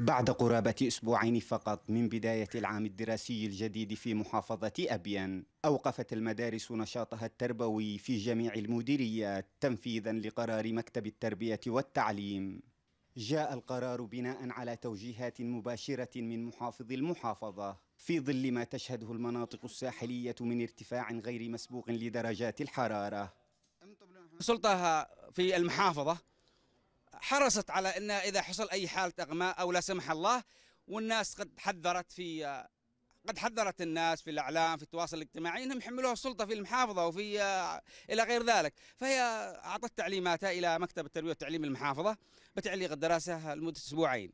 بعد قرابة أسبوعين فقط من بداية العام الدراسي الجديد في محافظة أبين أوقفت المدارس نشاطها التربوي في جميع المديريات تنفيذا لقرار مكتب التربية والتعليم. جاء القرار بناء على توجيهات مباشرة من محافظ المحافظة في ظل ما تشهده المناطق الساحلية من ارتفاع غير مسبوق لدرجات الحرارة. السلطة في المحافظة حرصت على أن إذا حصل أي حالة إغماء أو لا سمح الله والناس قد حذرت في قد حذرت الناس في الإعلام في التواصل الاجتماعي إنهم يحملوها السلطة في المحافظة وفي إلى غير ذلك، فهي أعطت تعليماتها إلى مكتب التربية والتعليم المحافظة بتعليق الدراسة لمدة أسبوعين.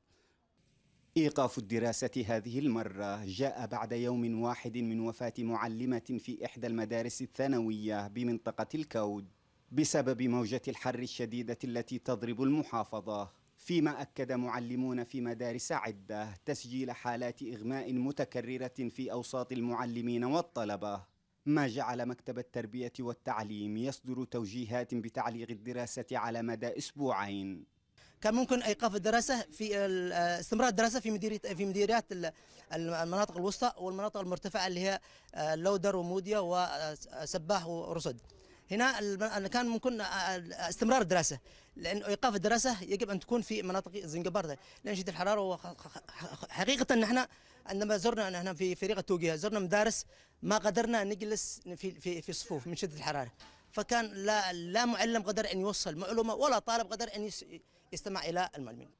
إيقاف الدراسة هذه المرة جاء بعد يوم واحد من وفاة معلمة في إحدى المدارس الثانوية بمنطقة الكود بسبب موجة الحر الشديدة التي تضرب المحافظة. فيما أكد معلمون في مدارس عدة تسجيل حالات إغماء متكررة في أوساط المعلمين والطلبة. ما جعل مكتب التربية والتعليم يصدر توجيهات بتعليق الدراسة على مدى أسبوعين. كان ممكن إيقاف الدراسة في استمرار الدراسة في مديريه في مديريات المناطق الوسطى والمناطق المرتفعة اللي هي اللودر وموديا وسباح ورصد. هنا كان ممكن استمرار الدراسة لأن إيقاف الدراسة يجب أن تكون في مناطق زنجبار لأن شده الحرارة حقيقة نحن عندما زرنا نحن في فريق التوجيه زرنا مدارس ما قدرنا نجلس في في في صفوف من شده الحرارة. فكان لا لا معلم قدر أن يوصل معلومة ولا طالب قدر أن يستمع إلى المعلمين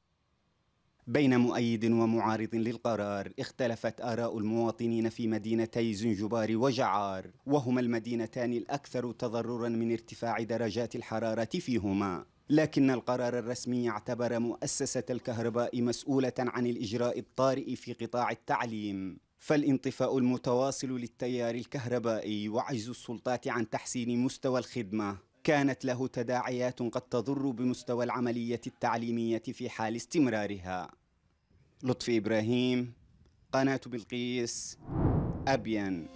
بين مؤيد ومعارض للقرار اختلفت آراء المواطنين في مدينتي زنجبار وجعار وهما المدينتان الأكثر تضررا من ارتفاع درجات الحرارة فيهما. لكن القرار الرسمي اعتبر مؤسسة الكهرباء مسؤولة عن الإجراء الطارئ في قطاع التعليم. فالانطفاء المتواصل للتيار الكهربائي وعجز السلطات عن تحسين مستوى الخدمة. كانت له تداعيات قد تضر بمستوى العملية التعليمية في حال استمرارها. لطفي إبراهيم قناة بلقيس أبين